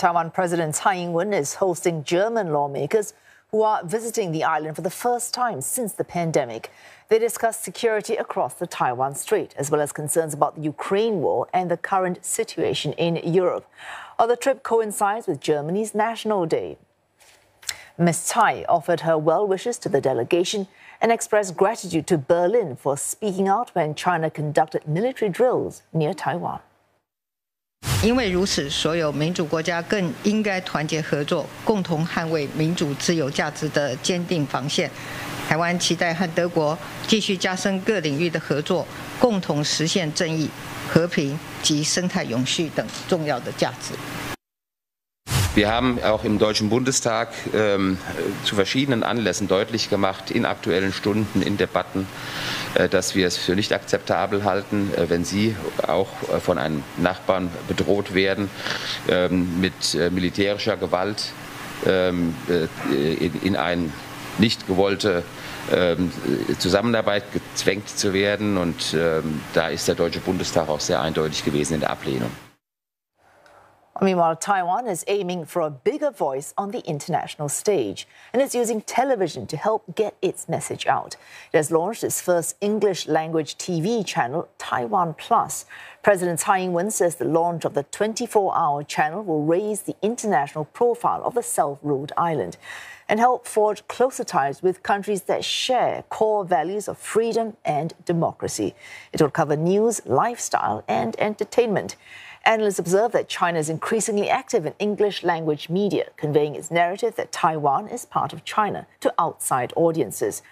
Taiwan President Tsai Ing wen is hosting German lawmakers who are visiting the island for the first time since the pandemic. They discuss security across the Taiwan Strait, as well as concerns about the Ukraine war and the current situation in Europe. While the trip coincides with Germany's National Day. Ms. Tsai offered her well wishes to the delegation and expressed gratitude to Berlin for speaking out when China conducted military drills near Taiwan. 因为如此，所有民主国家更应该团结合作，共同捍卫民主自由价值的坚定防线。台湾期待和德国继续加深各领域的合作，共同实现正义、和平及生态永续等重要的价值。Wir haben auch im Deutschen Bundestag ähm, zu verschiedenen Anlässen deutlich gemacht, in aktuellen Stunden, in Debatten, äh, dass wir es für nicht akzeptabel halten, äh, wenn Sie auch äh, von einem Nachbarn bedroht werden ähm, mit äh, militärischer Gewalt ähm, äh, in, in ein nicht gewollte ähm, Zusammenarbeit gezwängt zu werden. Und da ist der Deutsche Bundestag auch sehr eindeutig gewesen in der Ablehnung. Meanwhile, Taiwan is aiming for a bigger voice on the international stage and is using television to help get its message out. It has launched its first English language TV channel, Taiwan Plus. President Tsai Ing wen says the launch of the 24 hour channel will raise the international profile of the self ruled island and help forge closer ties with countries that share core values of freedom and democracy. It will cover news, lifestyle, and entertainment. Analysts observe that China is increasingly active in English language media, conveying its narrative that Taiwan is part of China to outside audiences.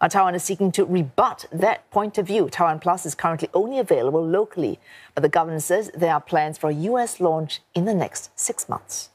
Now, Taiwan is seeking to rebut that point of view. Taiwan Plus is currently only available locally, but the government says there are plans for a U.S. launch in the next six months.